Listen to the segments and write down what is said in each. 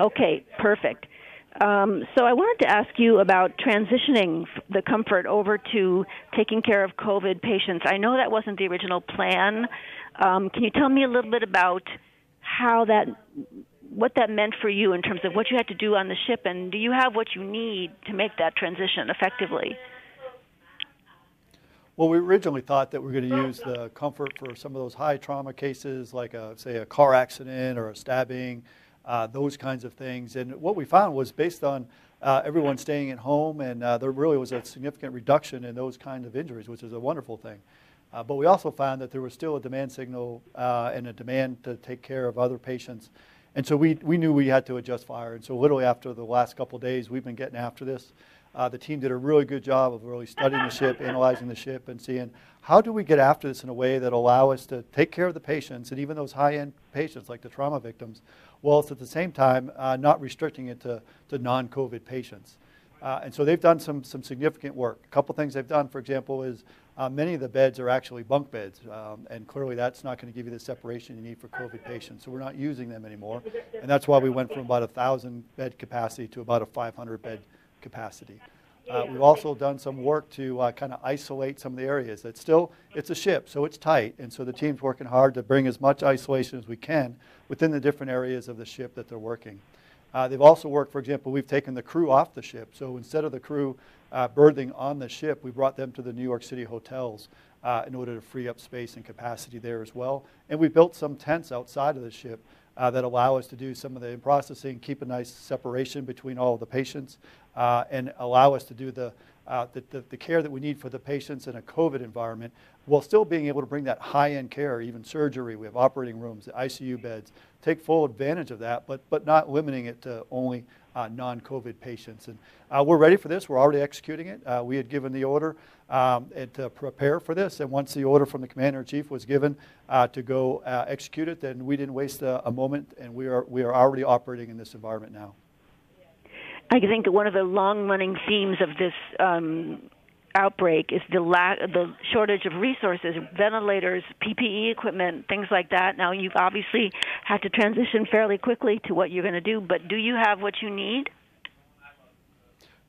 Okay, perfect. Um, so I wanted to ask you about transitioning the comfort over to taking care of COVID patients. I know that wasn't the original plan. Um, can you tell me a little bit about how that, what that meant for you in terms of what you had to do on the ship, and do you have what you need to make that transition effectively? Well, we originally thought that we are going to use the comfort for some of those high trauma cases, like a, say a car accident or a stabbing, uh, those kinds of things. And what we found was based on uh, everyone staying at home, and uh, there really was a significant reduction in those kinds of injuries, which is a wonderful thing. Uh, but we also found that there was still a demand signal uh, and a demand to take care of other patients. And so we, we knew we had to adjust fire. And so literally after the last couple days, we've been getting after this. Uh, the team did a really good job of really studying the ship, analyzing the ship, and seeing how do we get after this in a way that allow us to take care of the patients and even those high-end patients like the trauma victims, whilst at the same time uh, not restricting it to, to non-COVID patients. Uh, and so they've done some, some significant work. A couple things they've done, for example, is uh, many of the beds are actually bunk beds, um, and clearly that's not going to give you the separation you need for COVID patients. So we're not using them anymore, and that's why we went from about a thousand bed capacity to about a 500 bed capacity. Uh, we've also done some work to uh, kind of isolate some of the areas. It's still it's a ship, so it's tight, and so the team's working hard to bring as much isolation as we can within the different areas of the ship that they're working. Uh, they've also worked, for example, we've taken the crew off the ship. So instead of the crew uh, berthing on the ship, we brought them to the New York City hotels uh, in order to free up space and capacity there as well. And we built some tents outside of the ship uh, that allow us to do some of the processing, keep a nice separation between all of the patients, uh, and allow us to do the, uh, the, the, the, care that we need for the patients in a COVID environment while still being able to bring that high end care, even surgery. We have operating rooms, ICU beds. Take full advantage of that, but, but not limiting it to only uh, non COVID patients. And uh, we're ready for this. We're already executing it. Uh, we had given the order um, to prepare for this, and once the order from the commander in chief was given uh, to go uh, execute it, then we didn't waste a, a moment, and we are, we are already operating in this environment now. I think one of the long-running themes of this um, outbreak is the lack, the shortage of resources, ventilators, PPE equipment, things like that. Now you've obviously had to transition fairly quickly to what you're going to do, but do you have what you need?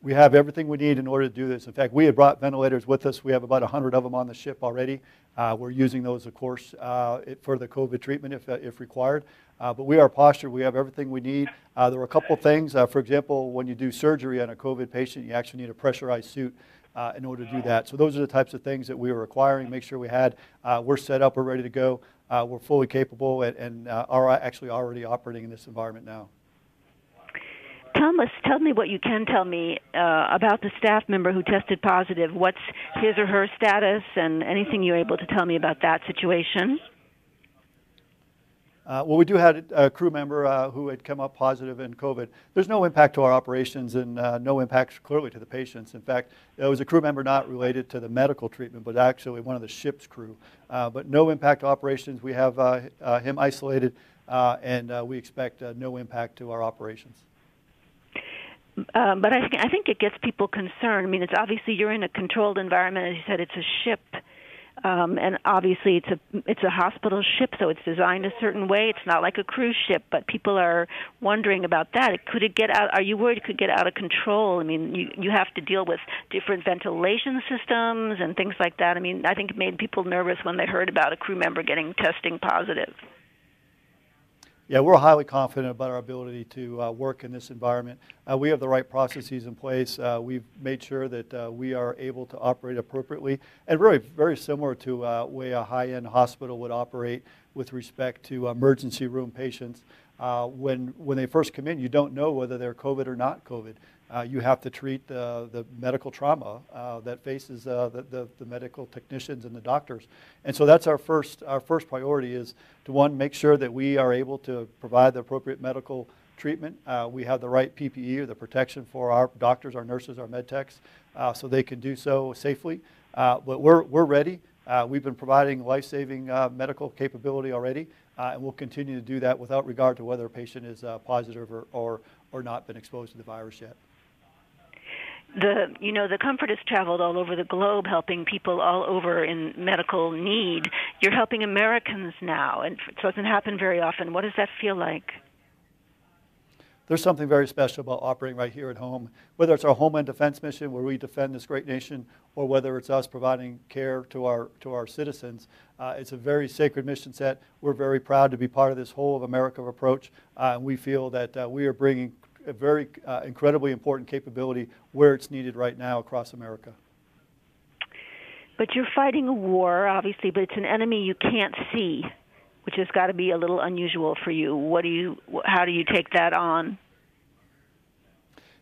We have everything we need in order to do this. In fact, we had brought ventilators with us. We have about 100 of them on the ship already. Uh, we're using those, of course, uh, for the COVID treatment if, uh, if required. Uh, but we are postured. We have everything we need. Uh, there are a couple things. Uh, for example, when you do surgery on a COVID patient, you actually need a pressurized suit uh, in order to do that. So those are the types of things that we were acquiring, Make sure we had. Uh, we're set up. We're ready to go. Uh, we're fully capable and, and are actually already operating in this environment now. Thomas, tell me what you can tell me uh, about the staff member who tested positive. What's his or her status, and anything you're able to tell me about that situation? Uh, well, we do have a crew member uh, who had come up positive in COVID. There's no impact to our operations and uh, no impact clearly to the patients. In fact, it was a crew member not related to the medical treatment, but actually one of the ship's crew. Uh, but no impact to operations. We have uh, uh, him isolated, and we expect no impact to our operations. Um, but I think I think it gets people concerned. I mean, it's obviously you're in a controlled environment, as you said. It's a ship um, and obviously it's a it's a hospital ship, so it's designed a certain way. It's not like a cruise ship, but people are wondering about that. Could it get out? Are you worried it could get out of control? I mean, you you have to deal with different ventilation systems and things like that. I mean, I think it made people nervous when they heard about a crew member getting testing positive. Yeah, we're highly confident about our ability to uh, work in this environment. Uh, we have the right processes in place. Uh, we've made sure that uh, we are able to operate appropriately and really very similar to uh, way a high-end hospital would operate with respect to emergency room patients. Uh, when, when they first come in, you don't know whether they're COVID or not COVID you have to treat the, the medical trauma uh, that faces uh, the, the, the, medical technicians and the doctors. And so that's our first, our first priority is to one, make sure that we are able to provide the appropriate medical treatment. Uh, we have the right PPE or the protection for our doctors, our nurses, our med techs, uh, so they can do so safely. Uh, but we're, we're ready. we've been providing life-saving medical capability already, and we'll continue to do that without regard to whether a patient is positive or, or, or not been exposed to the virus yet the you know the comfort has traveled all over the globe helping people all over in medical need you're helping americans now and it doesn't happen very often what does that feel like there's something very special about operating right here at home, whether it's our Homeland Defense mission where we defend this great nation, or whether it's us providing care to our, to our citizens. Uh, it's a very sacred mission set. We're very proud to be part of this whole of America approach. Uh, and we feel that uh, we are bringing a very uh, incredibly important capability where it's needed right now across America. But you're fighting a war, obviously, but it's an enemy you can't see which has got to be a little unusual for you. What do you, how do you take that on?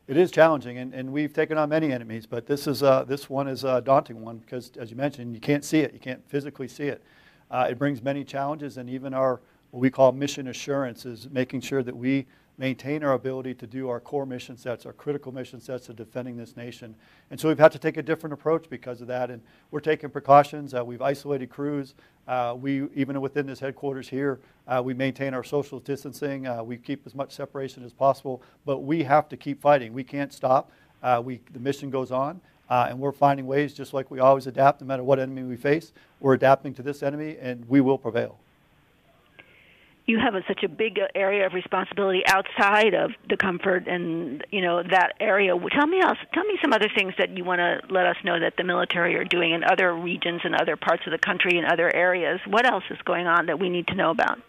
It is challenging, and, and we've taken on many enemies, but this is uh, this one is a daunting one because, as you mentioned, you can't see it, you can't physically see it. Uh, it brings many challenges, and even our what we call mission assurance is making sure that we maintain our ability to do our core mission sets, our critical mission sets of defending this nation. And so we've had to take a different approach because of that. And we're taking precautions. Uh, we've isolated crews. Uh, we, even within this headquarters here, uh, we maintain our social distancing. Uh, we keep as much separation as possible. But we have to keep fighting. We can't stop. Uh, we, the mission goes on. Uh, and we're finding ways, just like we always adapt, no matter what enemy we face. We're adapting to this enemy, and we will prevail you have a, such a big area of responsibility outside of the comfort and you know that area. Tell me else. Tell me some other things that you want to let us know that the military are doing in other regions and other parts of the country and other areas. What else is going on that we need to know about?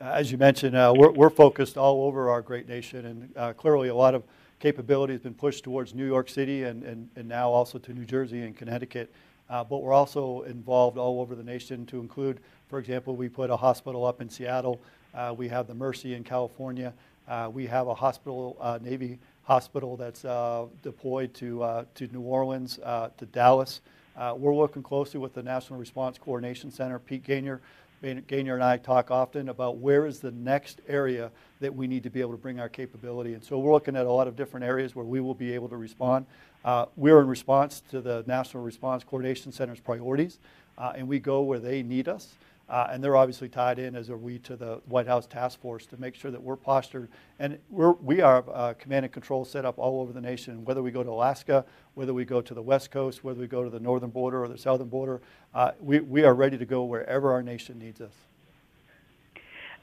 As you mentioned, uh, we're, we're, focused all over our great nation, and uh, clearly a lot of capability has been pushed towards New York City and, and, and now also to New Jersey and Connecticut. Uh, but we're also involved all over the nation to include, for example, we put a hospital up in Seattle. Uh, we have the Mercy in California. Uh, we have a hospital, uh, Navy hospital that's uh, deployed to, uh, to New Orleans, to Dallas. we're working closely with the National Response Coordination Center, Pete Gaynor. Gaynor and I talk often about where is the next area that we need to be able to bring our capability. And so we're looking at a lot of different areas where we will be able to respond. Uh, we're in response to the National Response Coordination Center's priorities, uh, and we go where they need us. Uh, and they're obviously tied in, as are we, to the White House task force to make sure that we're postured. And we're, we are uh, command and control set up all over the nation, whether we go to Alaska, whether we go to the West Coast, whether we go to the northern border or the southern border. Uh, we, we are ready to go wherever our nation needs us.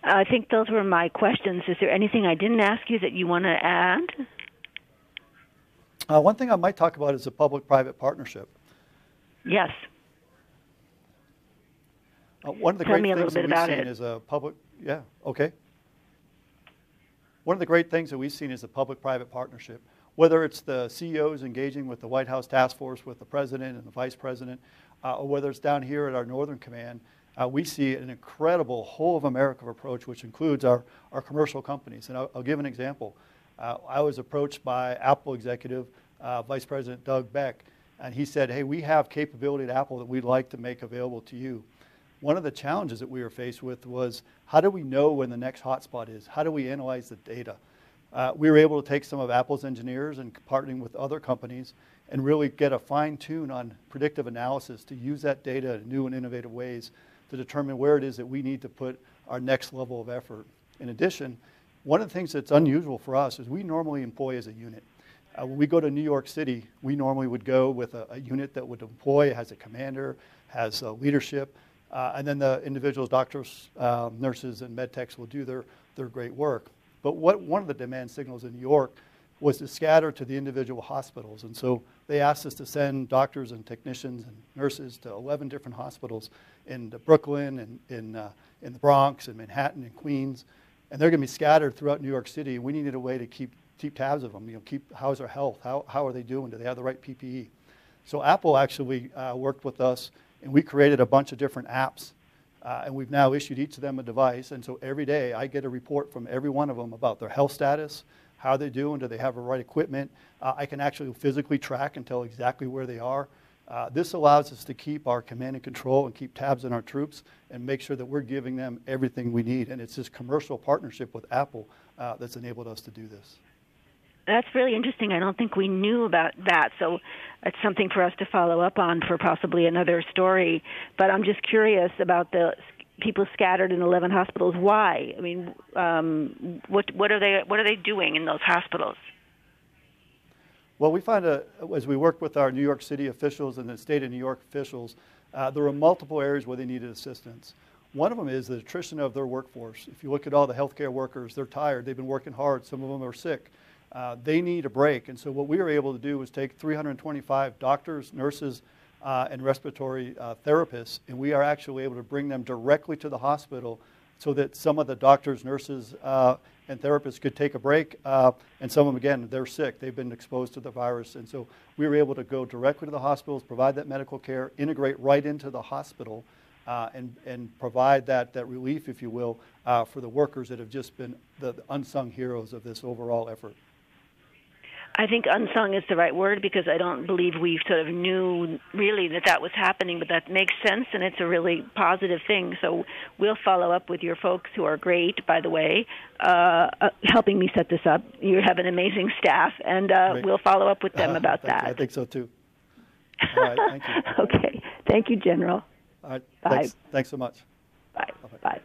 I think those were my questions. Is there anything I didn't ask you that you want to add? Uh, one thing I might talk about is a public private partnership. Yes. Uh, one of the Tell great things that we've seen it. is a public, yeah, okay. One of the great things that we've seen is a public private partnership. Whether it's the CEOs engaging with the White House task force, with the president and the vice president, uh, or whether it's down here at our Northern Command, uh, we see an incredible whole of America approach, which includes our, our commercial companies. And I'll, I'll give an example. Uh, I was approached by Apple executive, uh, Vice President Doug Beck, and he said, Hey, we have capability at Apple that we'd like to make available to you. One of the challenges that we were faced with was how do we know when the next hotspot is? How do we analyze the data? Uh, we were able to take some of Apple's engineers and partnering with other companies and really get a fine tune on predictive analysis to use that data in new and innovative ways to determine where it is that we need to put our next level of effort. In addition, one of the things that's unusual for us is we normally employ as a unit. Uh, when we go to New York City, we normally would go with a, a unit that would employ, has a commander, has a leadership, uh, and then the individuals, doctors, uh, nurses, and med techs will do their, their great work. But what one of the demand signals in New York was to scatter to the individual hospitals. And so they asked us to send doctors and technicians and nurses to 11 different hospitals in Brooklyn and in, uh, in the Bronx and Manhattan and Queens and they're going to be scattered throughout New York City. We needed a way to keep keep tabs of them. You know, keep how's their health? How how are they doing? Do they have the right PPE? So Apple actually uh, worked with us, and we created a bunch of different apps, uh, and we've now issued each of them a device. And so every day I get a report from every one of them about their health status, how they're doing, do they have the right equipment. Uh, I can actually physically track and tell exactly where they are. Uh, this allows us to keep our command and control and keep tabs on our troops and make sure that we're giving them everything we need. And it's this commercial partnership with Apple uh, that's enabled us to do this. That's really interesting. I don't think we knew about that. So it's something for us to follow up on for possibly another story. But I'm just curious about the people scattered in 11 hospitals. Why? I mean, um, what, what, are they, what are they doing in those hospitals? Well, we find a, as we worked with our New York City officials and the state of New York officials, uh, there were multiple areas where they needed assistance. One of them is the attrition of their workforce. If you look at all the healthcare workers, they're tired. They've been working hard. Some of them are sick. Uh, they need a break. And so what we were able to do was take 325 doctors, nurses, uh, and respiratory uh, therapists, and we are actually able to bring them directly to the hospital so that some of the doctors, nurses, uh, and therapists could take a break. Uh, and some of them, again, they're sick. They've been exposed to the virus. And so we were able to go directly to the hospitals, provide that medical care, integrate right into the hospital, uh, and, and provide that, that relief, if you will, uh, for the workers that have just been the, the unsung heroes of this overall effort. I think unsung is the right word because I don't believe we sort of knew really that that was happening, but that makes sense and it's a really positive thing. So we'll follow up with your folks who are great, by the way, uh, uh, helping me set this up. You have an amazing staff, and uh, we'll follow up with them about that. I think so too. All right, thank you. okay, thank you, General. All right, Bye. thanks, thanks so much. Bye. Bye.